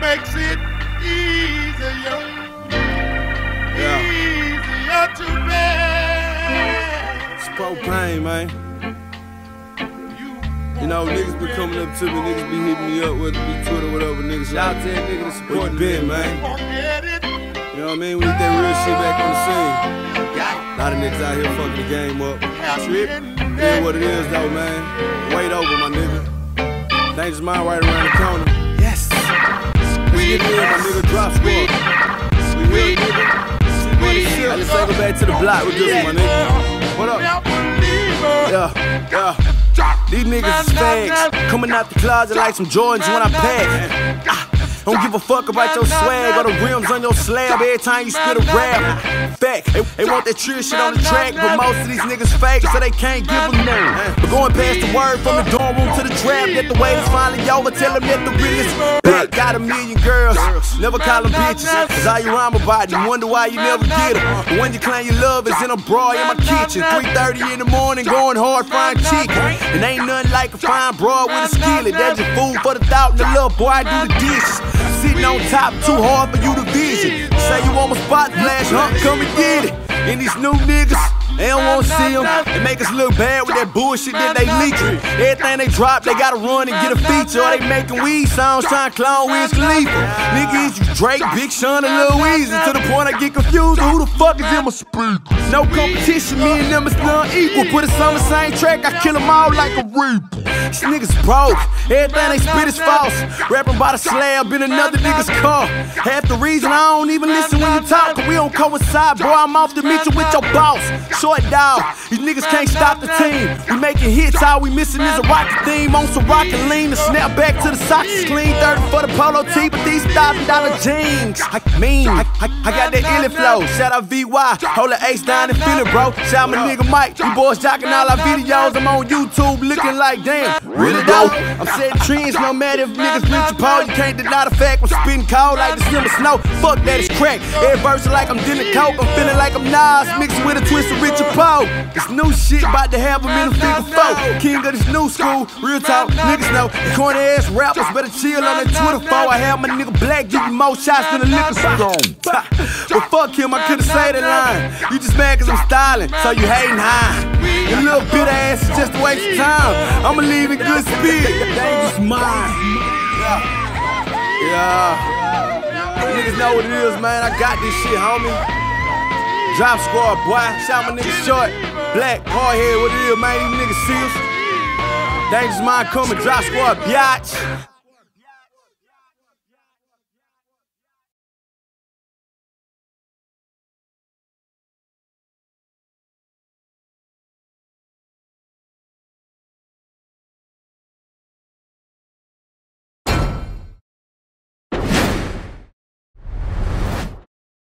makes it easier. Yeah. Easier to bear. It's Propain, man. You know, niggas be coming up to me, niggas be hitting me up, whether it be Twitter, whatever, niggas. Shout out to that nigga to support me, been, man. You know what I mean? We need that real shit back on the scene. A lot of niggas out here fucking the game up. Trip, it is what it is, though, man. Wait over, my nigga. Dangerous mind right around the corner. Yes. Let's it my nigga. Drop squad. We here, nigga. See money shit. Let's take it back to the block with this one, my nigga. What up? Yeah, yeah. These niggas is fags. Coming out the closet like some Jordans when I pack. Don't give a fuck about your swag or the rims on your slab every time you spit a rap. Fact, they, they want that trill shit on the track, but most of these niggas fake, so they can't give them none. But going past the word from the dorm room to the trap, that the wait is finally over, tell them that the realest back. Got a million girls, never call them bitches. Cause all you rhyme about, you wonder why you never get them. But when you claim your love is in a bra in my kitchen, 3.30 in the morning, going hard frying chicken. And ain't nothing like a fine broad with a skillet. That's your food for the thought, and the little boy I do the dishes. Sitting on top, too hard for you to vision. Say you my spot flash, huh? Come and get it. And these new niggas, they don't wanna see them. They make us look bad with that bullshit that they leaking. Everything they drop, they gotta run and get a feature. Or they making weed sounds trying to clone Wiz Khalifa. Niggas, you Drake, Big Sean, and Lil Weezy. To the point I get confused who the fuck is in my speakers. No competition, me and them is none equal. Put us on the same track, I kill them all like a reaper. These niggas broke, everything they spit is false. Rapping by the slab in another nigga's car. Half the reason I don't even listen when you talk, cause we don't coincide, bro. I'm off to meet you with your boss. Short dog, these niggas can't stop the team. We making hits, all we missing is a rocket theme. On some rocket lean, to snap back to the socks is clean. 30 for the polo tee, but these thousand dollar jeans. I mean, I, I, I got that illy flow. Shout out VY, hold the ace down and feel it, bro. Shout out my nigga Mike, you boys jocking all our videos. I'm on YouTube looking like damn. Really though? I'm setting trends no matter if niggas reach your pole. You can't deny the fact I'm spitting cold like December snow. Fuck that, it's crack. Every verse like I'm dealing coke. I'm feeling like I'm Nas mixed with a twist of Richard Poe. This new shit about to have a figure four. King of this new school, real talk, niggas know. The corny ass rappers better chill on that Twitter phone. I have my nigga Black give you more shots than a liquor store. But fuck him, I could've said that line. You just mad cause I'm styling, so you hating high. Your little bitter ass is just a waste of time. I'ma leave in good spirit. Dangerous mind. Yeah. Yeah. Niggas know what it is, man. I got this shit, homie. Drop squad, boy. Shout my nigga short. Black, hard head, what it is, man. These niggas serious. Dangerous mind coming, drop squad, biatch.